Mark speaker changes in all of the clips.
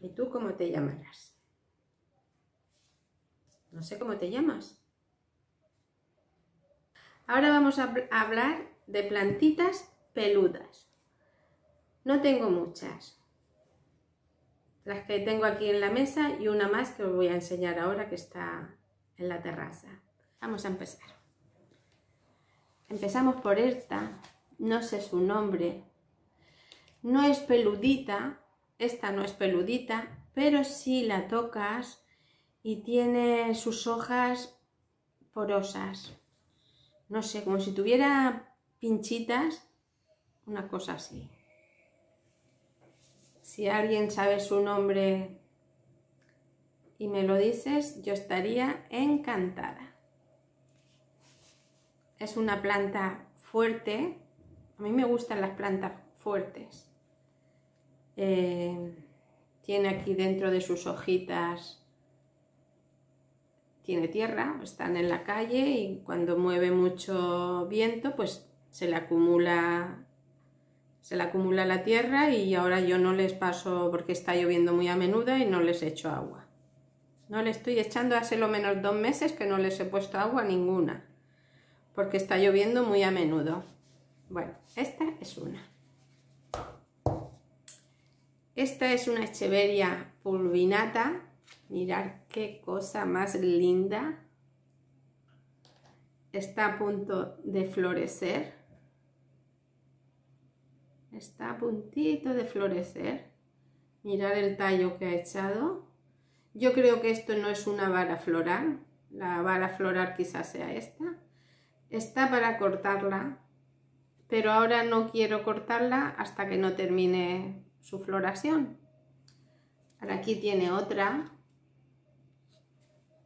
Speaker 1: ¿Y tú cómo te llamarás? No sé cómo te llamas. Ahora vamos a hablar de plantitas peludas. No tengo muchas. Las que tengo aquí en la mesa y una más que os voy a enseñar ahora que está en la terraza. Vamos a empezar. Empezamos por esta. No sé su nombre. No es peludita. Esta no es peludita. Pero si la tocas y tiene sus hojas porosas. No sé, como si tuviera pinchitas. Una cosa así. Si alguien sabe su nombre y me lo dices, yo estaría encantada. Es una planta fuerte. A mí me gustan las plantas fuertes. Eh, tiene aquí dentro de sus hojitas, tiene tierra, están en la calle y cuando mueve mucho viento, pues se le acumula se le acumula la tierra y ahora yo no les paso porque está lloviendo muy a menudo y no les echo agua. No le estoy echando hace lo menos dos meses que no les he puesto agua ninguna porque está lloviendo muy a menudo. Bueno, esta es una. Esta es una Echeveria pulvinata. Mirad qué cosa más linda. Está a punto de florecer está a puntito de florecer. Mirar el tallo que ha echado. Yo creo que esto no es una vara floral. La vara floral quizás sea esta. Está para cortarla, pero ahora no quiero cortarla hasta que no termine su floración. Ahora aquí tiene otra.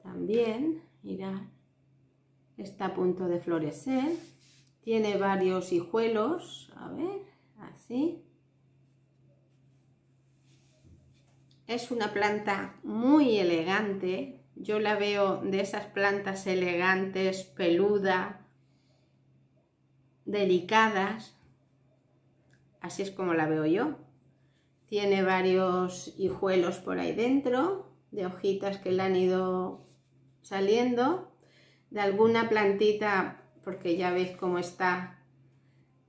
Speaker 1: También, mirad. Está a punto de florecer. Tiene varios hijuelos. A ver así. Es una planta muy elegante. Yo la veo de esas plantas elegantes, peluda, delicadas. Así es como la veo yo. Tiene varios hijuelos por ahí dentro, de hojitas que le han ido saliendo. De alguna plantita, porque ya veis cómo está,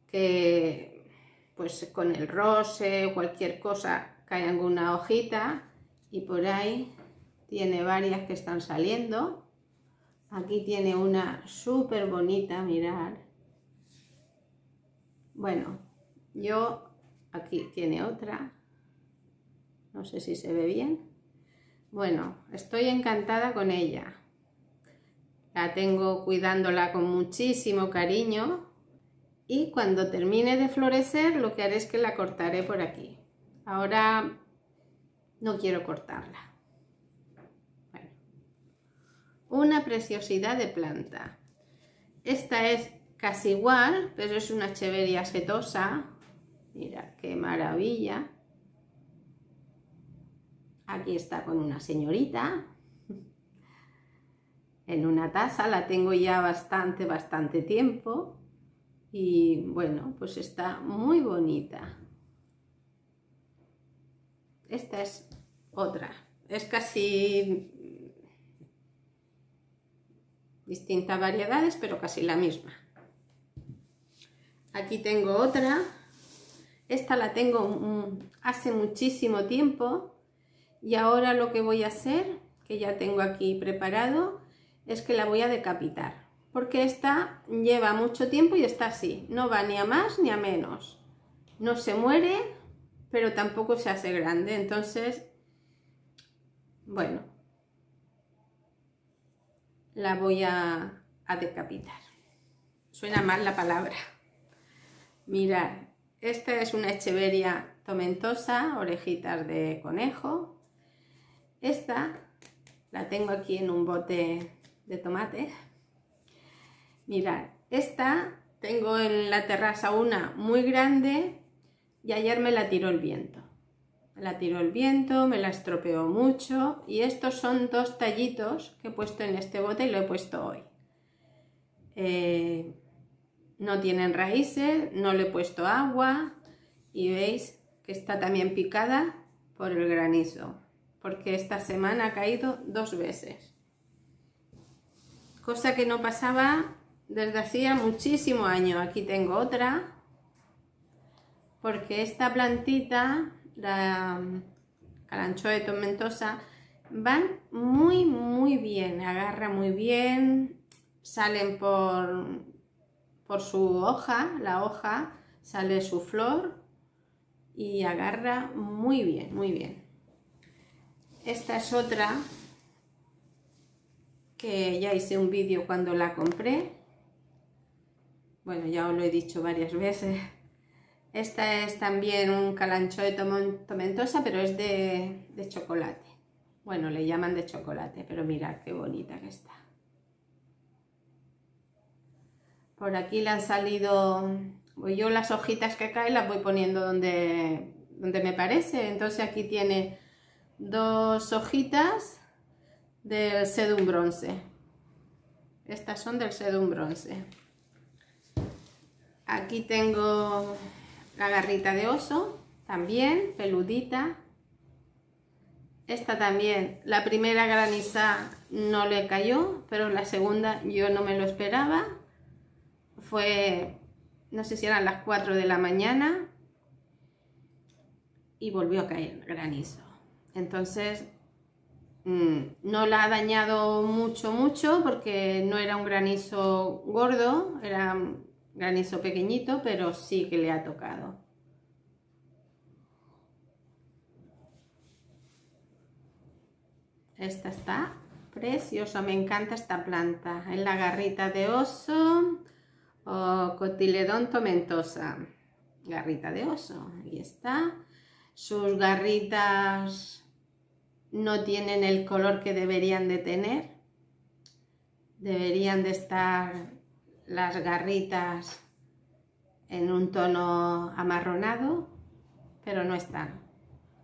Speaker 1: que pues con el rose cualquier cosa cae alguna hojita y por ahí tiene varias que están saliendo. Aquí tiene una súper bonita, mirar. Bueno, yo aquí tiene otra. No sé si se ve bien. Bueno, estoy encantada con ella. La tengo cuidándola con muchísimo cariño y cuando termine de florecer lo que haré es que la cortaré por aquí. Ahora no quiero cortarla. Bueno. Una preciosidad de planta. Esta es casi igual, pero es una cheveria setosa. Mira qué maravilla. Aquí está con una señorita. En una taza, la tengo ya bastante, bastante tiempo y bueno, pues está muy bonita. Esta es otra, es casi distintas variedades, pero casi la misma. Aquí tengo otra, esta la tengo hace muchísimo tiempo y ahora lo que voy a hacer, que ya tengo aquí preparado, es que la voy a decapitar porque esta lleva mucho tiempo y está así, no va ni a más ni a menos. No se muere, pero tampoco se hace grande, entonces, bueno, la voy a, decapitar. Suena mal la palabra. Mirad, esta es una echeveria tomentosa, orejitas de conejo. Esta la tengo aquí en un bote de tomate Mirad, esta tengo en la terraza una muy grande y ayer me la tiró el viento. La tiró el viento, me la estropeó mucho y estos son dos tallitos que he puesto en este bote y lo he puesto hoy. Eh, no tienen raíces, no le he puesto agua y veis que está también picada por el granizo, porque esta semana ha caído dos veces. Cosa que no pasaba desde hacía muchísimo años. Aquí tengo otra, porque esta plantita, la calanchoe tomentosa, van muy muy bien, agarra muy bien, salen por, por su hoja, la hoja, sale su flor y agarra muy bien, muy bien. Esta es otra que ya hice un vídeo cuando la compré. Bueno, ya os lo he dicho varias veces. Esta es también un calancho de tomentosa, pero es de, chocolate. Bueno, le llaman de chocolate, pero mirad qué bonita que está. Por aquí le han salido, yo las hojitas que caen las voy poniendo donde, donde me parece. Entonces aquí tiene dos hojitas del sedum bronce. Estas son del sedum bronce. Aquí tengo la garrita de oso, también peludita. Esta también, la primera graniza no le cayó, pero la segunda yo no me lo esperaba. Fue, no sé si eran las 4 de la mañana y volvió a caer granizo. Entonces, mm, no la ha dañado mucho, mucho, porque no era un granizo gordo, era un granizo pequeñito, pero sí que le ha tocado. Esta está preciosa, me encanta esta planta. Es la garrita de oso o cotiledón tomentosa. Garrita de oso, ahí está. Sus garritas no tienen el color que deberían de tener. Deberían de estar las garritas en un tono amarronado, pero no están.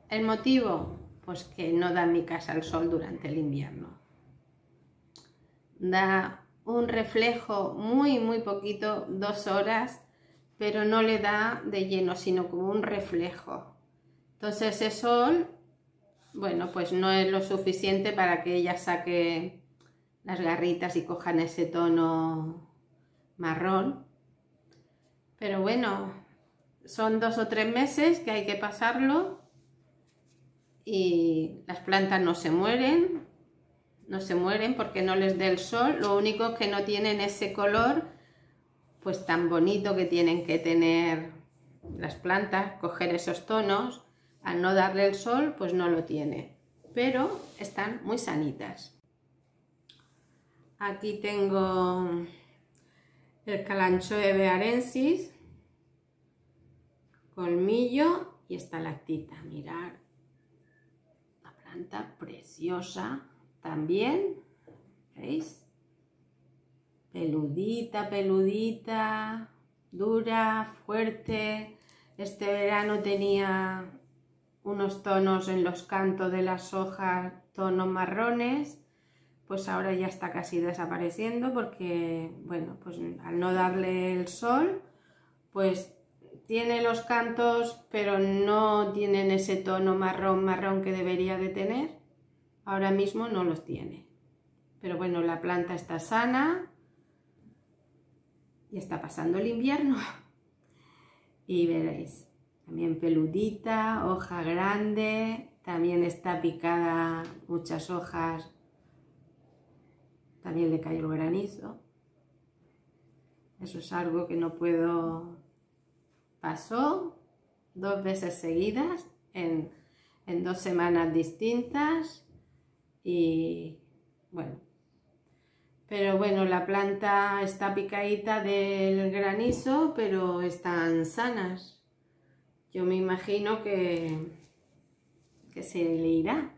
Speaker 1: ¿El motivo? Pues que no da mi casa al sol durante el invierno. Da un reflejo muy, muy poquito, dos horas, pero no le da de lleno, sino como un reflejo. Entonces ese sol bueno, pues no es lo suficiente para que ella saque las garritas y cojan ese tono marrón. Pero bueno, son dos o tres meses que hay que pasarlo y las plantas no se mueren, no se mueren porque no les dé el sol, lo único que no tienen ese color pues tan bonito que tienen que tener las plantas, coger esos tonos al no darle el sol, pues no lo tiene. Pero están muy sanitas. Aquí tengo el calanchoe bearensis, colmillo y esta lactita. Mirad, una planta preciosa también, ¿veis? Peludita, peludita, dura, fuerte. Este verano tenía unos tonos en los cantos de las hojas, tonos marrones, pues ahora ya está casi desapareciendo porque, bueno, pues al no darle el sol, pues tiene los cantos, pero no tienen ese tono marrón, marrón que debería de tener. Ahora mismo no los tiene. Pero bueno, la planta está sana y está pasando el invierno. Y veréis, también peludita, hoja grande, también está picada muchas hojas, también le cae el granizo. Eso es algo que no puedo... Pasó dos veces seguidas en, en dos semanas distintas y bueno, pero bueno, la planta está picadita del granizo, pero están sanas. Yo me imagino que, que se le irá.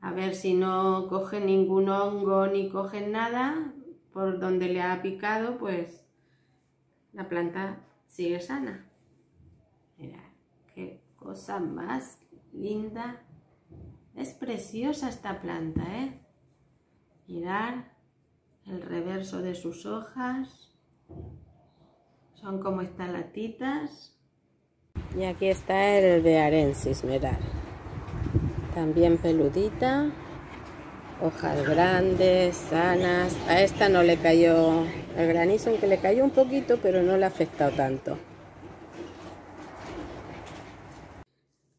Speaker 1: A ver si no coge ningún hongo ni coge nada por donde le ha picado, pues la planta sigue sana. Mira, qué cosa más linda. Es preciosa esta planta, ¿eh? Mirad el reverso de sus hojas. Son como estalactitas Y aquí está el Bearensis, mirad. También peludita. Hojas grandes, sanas. A esta no le cayó el granizo, aunque le cayó un poquito, pero no le ha afectado tanto.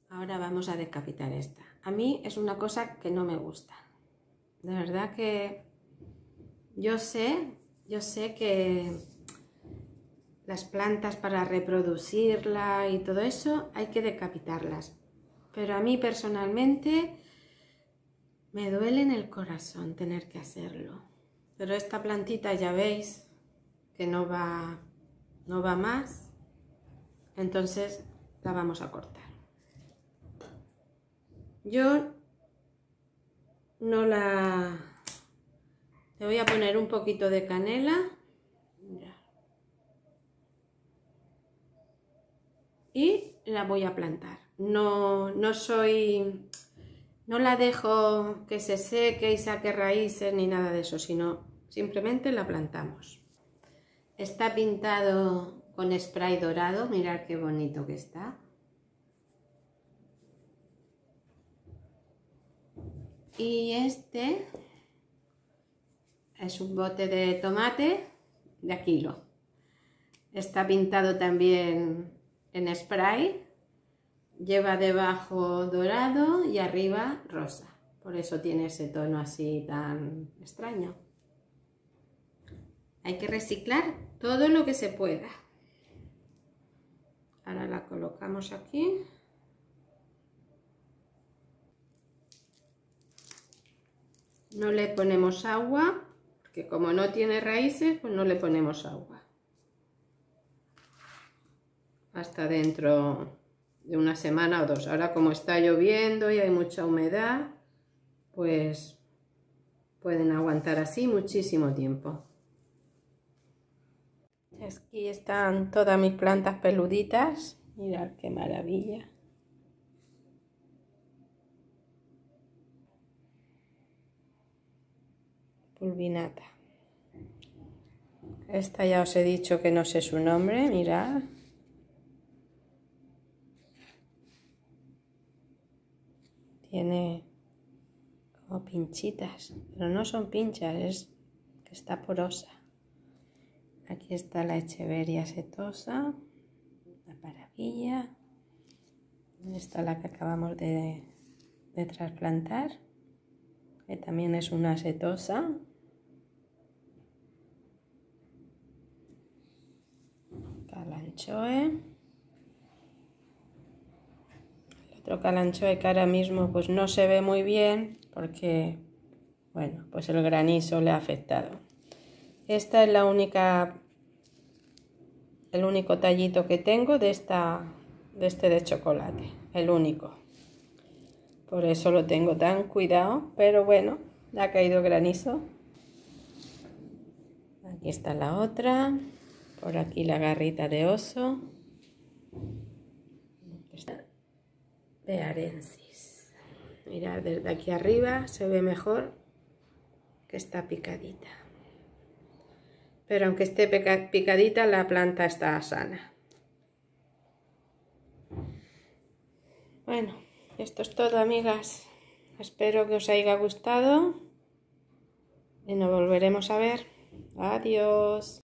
Speaker 1: Ahora vamos a decapitar esta. A mí es una cosa que no me gusta. De verdad que yo sé, yo sé que las plantas para reproducirla y todo eso hay que decapitarlas. Pero a mí personalmente me duele en el corazón tener que hacerlo. Pero esta plantita ya veis que no va, no va más. Entonces la vamos a cortar. Yo no la... Le voy a poner un poquito de canela y la voy a plantar. No, no soy, no la dejo que se seque y saque raíces ni nada de eso, sino simplemente la plantamos. Está pintado con spray dorado, mirad qué bonito que está. Y este es un bote de tomate de kilo. Está pintado también en spray, lleva debajo dorado y arriba rosa. Por eso tiene ese tono así tan extraño. Hay que reciclar todo lo que se pueda. Ahora la colocamos aquí. No le ponemos agua, porque como no tiene raíces, pues no le ponemos agua hasta dentro de una semana o dos. Ahora como está lloviendo y hay mucha humedad, pues pueden aguantar así muchísimo tiempo. Aquí están todas mis plantas peluditas. Mirad qué maravilla. Pulvinata. Esta ya os he dicho que no sé su nombre, mirad. Tiene como pinchitas, pero no son pinchas, es que está porosa. Aquí está la echeveria setosa, la maravilla. Está la que acabamos de, de trasplantar, que también es una setosa. Calanchoe. Calanchoe que ahora mismo pues no se ve muy bien porque bueno pues el granizo le ha afectado. Esta es la única el único tallito que tengo de esta de este de chocolate el único. Por eso lo tengo tan cuidado pero bueno ha caído granizo. Aquí está la otra por aquí la garrita de oso de Arensis. Mirad, desde aquí arriba se ve mejor que está picadita. Pero aunque esté picadita, la planta está sana. Bueno, esto es todo, amigas. Espero que os haya gustado y nos volveremos a ver. Adiós.